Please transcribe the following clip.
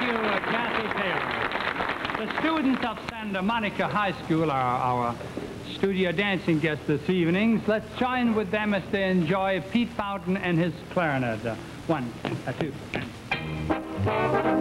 You, uh, Kathy Taylor. The students of Santa Monica High School are our studio dancing guests this evening. Let's join with them as they enjoy Pete Fountain and his clarinet. Uh, one, two, and...